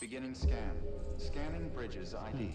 Beginning scan. Scanning bridges ID.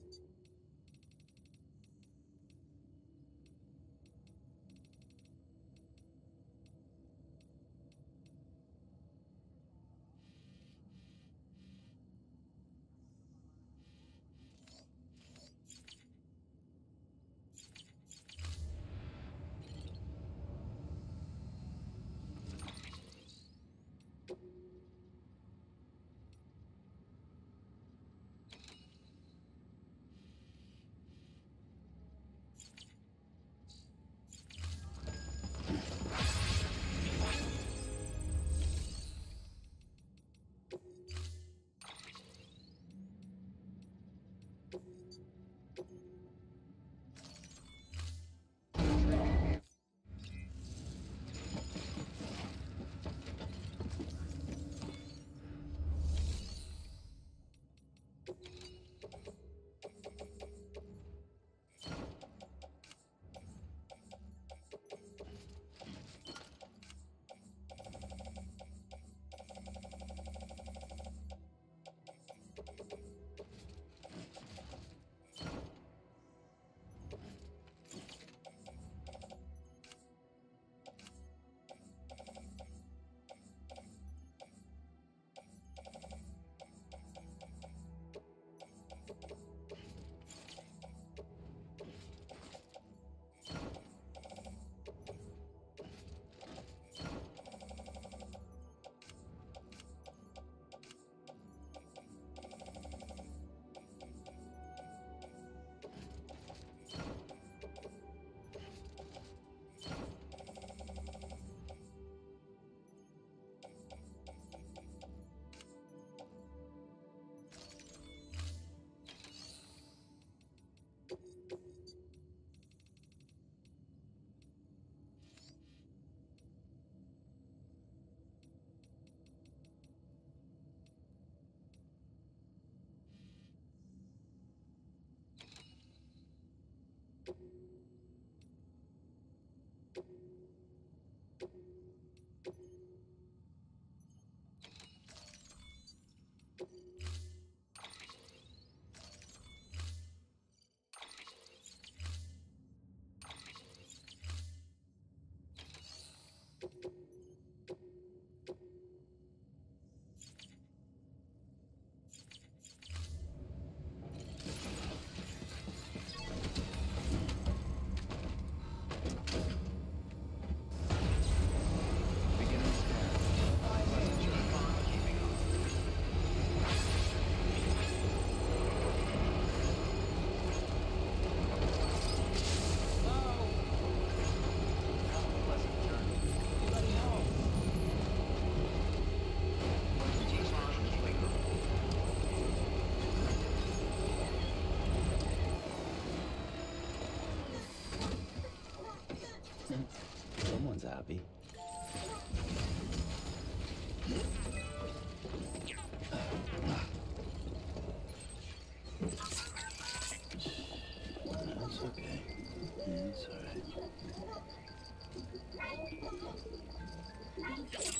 happy. That's okay. Yeah, it's alright.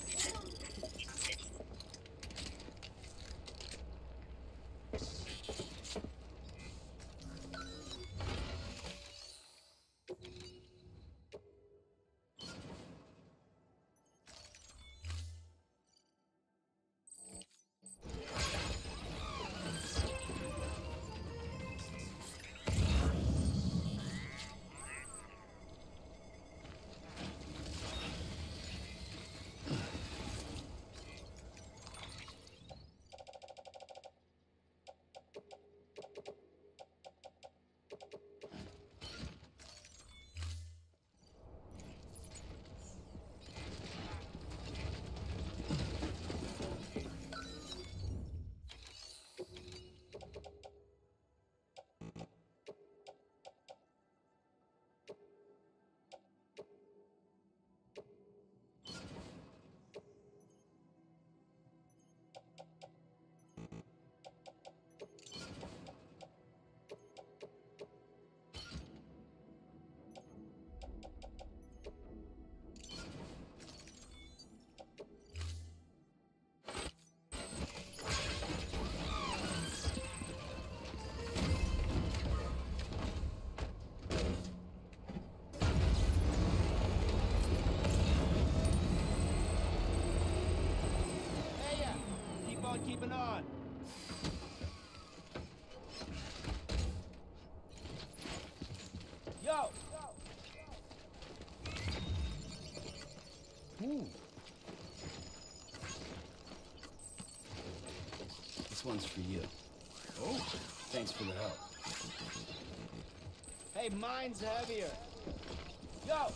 Ooh. This one's for you. Oh, thanks for the help. Hey, mine's heavier. Yo!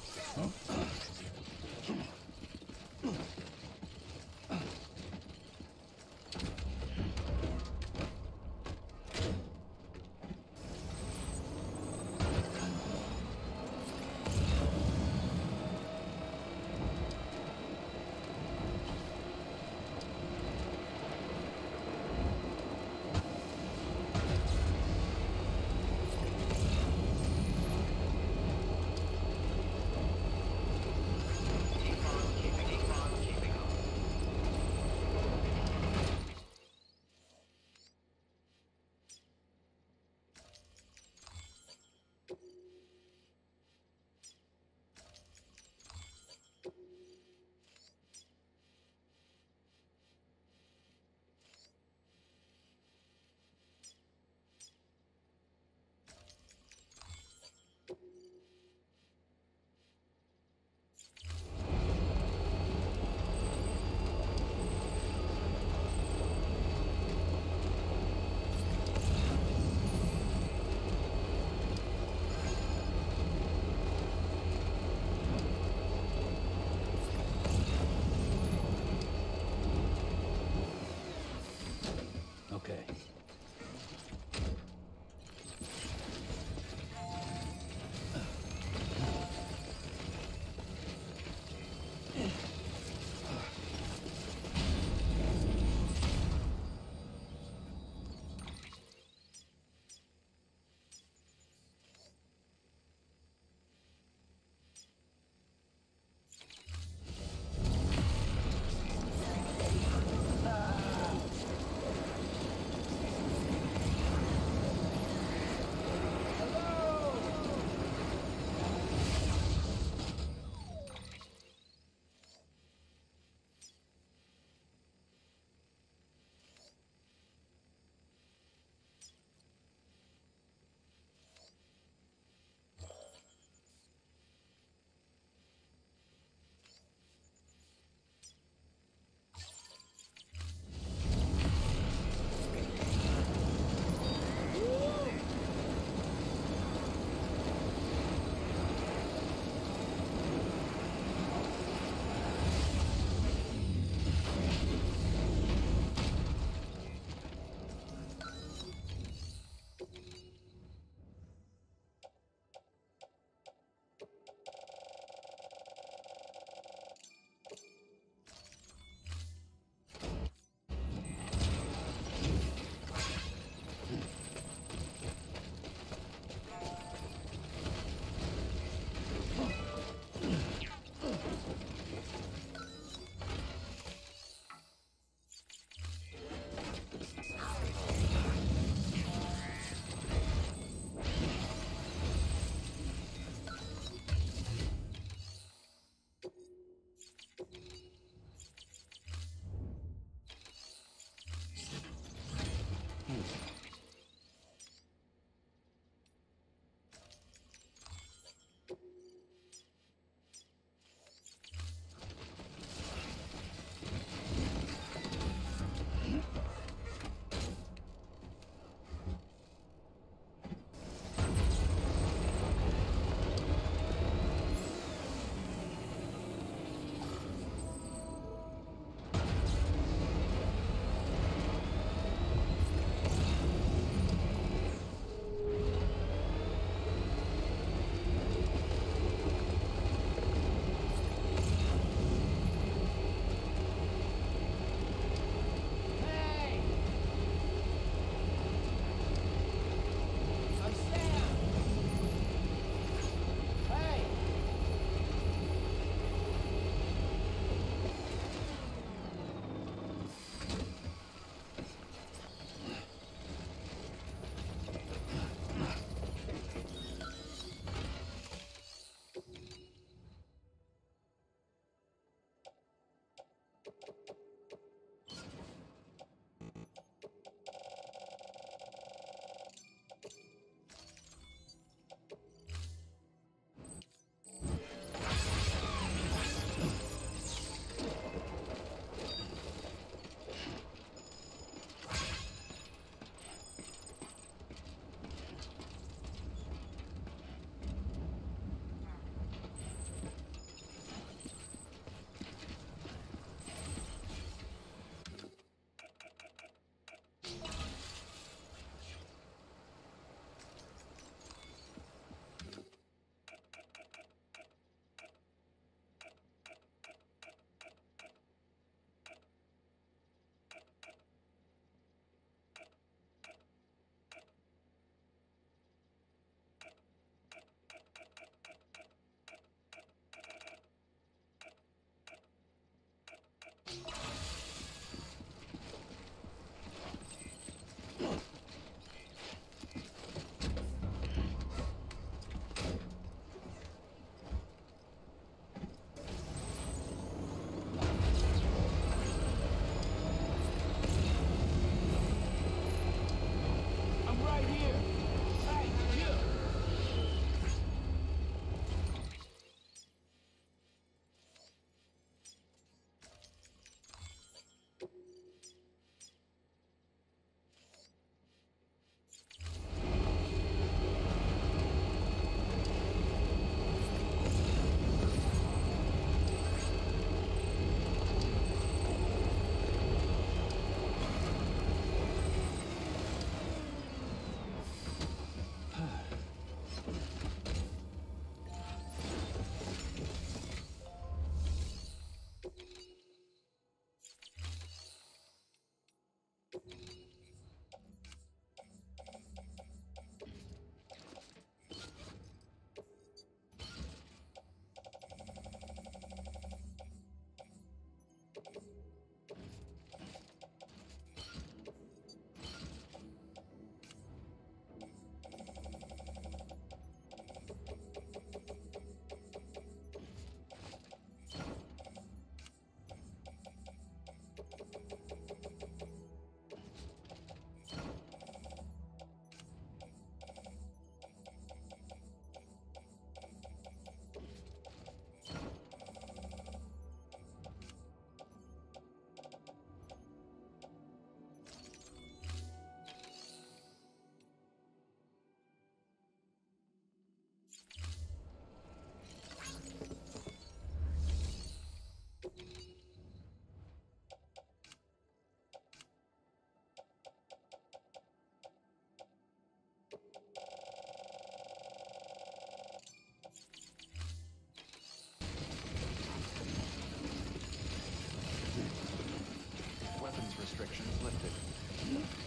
Thank you.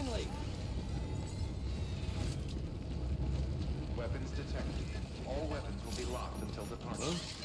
Finally! Weapons detected. All weapons will be locked until departure. Cargo